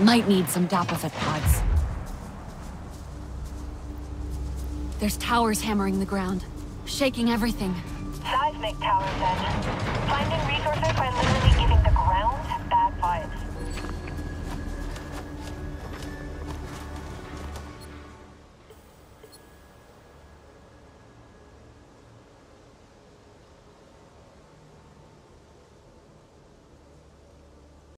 Might need some Dapafet pods. There's towers hammering the ground, shaking everything. Seismic towers then.